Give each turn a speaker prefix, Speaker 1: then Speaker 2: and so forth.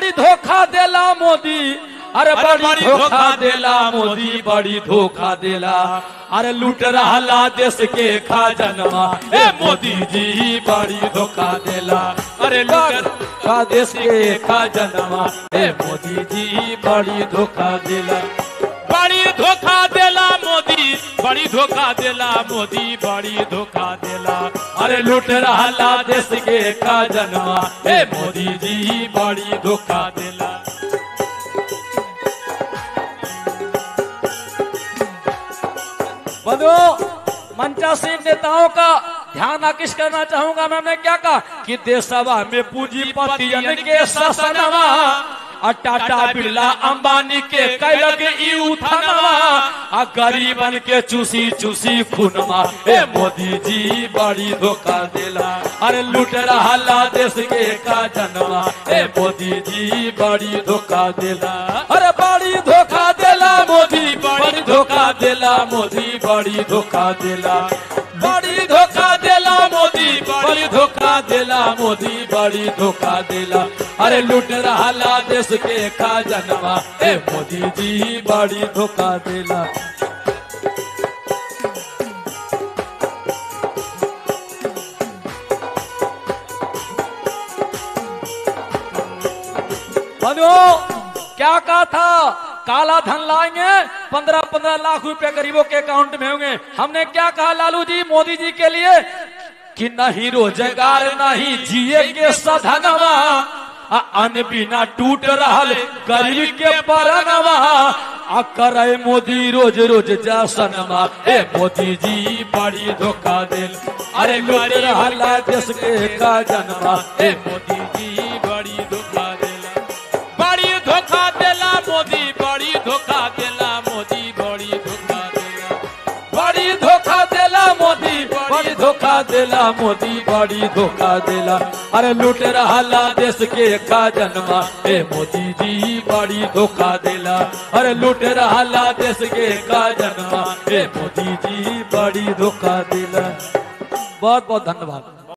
Speaker 1: बड़ी धोखा देला मोदी। अरे बड़ी धोखा देला मोदी बड़ी धोखा देला। अरे लूट रहा देश के खजानवा ए मोदी जी बड़ी धोखा देला। अरे लूट रहा देश के खजानवा ए मोदी जी बड़ी धोखा देला।
Speaker 2: बड़ी धोखा देला बड़ी धोखा देला, मोदी बड़ी धोखा देला।
Speaker 1: अरे लूट रहा देश के खजानवा ए मोदी जी, बड़ी धोखा देला। बंधुओं मंचासीन नेताओं का ध्यान आकृष्ट करना चाहूँगा। मैंने क्या कहा कि देशसभा में पूंजीपतियन के शासनवा टाटा बिरला अंबानी के कैलक आ गरीबन के चूसी चूसी खुनमा। ए मोदी जी बड़ी धोखा देला। अरे लूट रहा देश के खजानवा ए मोदी जी बड़ी धोखा देला। अरे बड़ी धोखा देला मोदी, बड़ी धोखा देला मोदी, बड़ी धोखा देला। बड़ी धोखा धोखा देला, मोदी बड़ी धोखा देला। अरे लूट रहा देश के खजानवा। ए, मोदी जी बड़ी धोखा देला। क्या कहा था? काला धन लाएँगे पंद्रह पंद्रह लाख रुपए गरीबों के अकाउंट में होंगे। हमने क्या कहा, लालू जी, मोदी जी के लिए? कि नहीं रोज़गार, नहीं जिए के सधनवा अन बिना टूट रहल, गरीब के परनवा आ, करे मोदी, रोज रोज जासनमा ए मोदी जी बड़ी धोखा दिल। अरे लूट रहला देश के खजानवा ए मोदी जी बड़ी धोखा देला।
Speaker 2: बड़ी धोखा देला मोदी, बड़ी धोखा देला। धोखा दिला,
Speaker 1: मोदी बड़ी धोखा दिला। अरे लूट रहा देश के खजानवा ए मोदी जी, बड़ी धोखा दिला। अरे लूट रहा देश के जनमा ए मोदी जी, बड़ी धोखा दिला। बहुत बहुत धन्यवाद।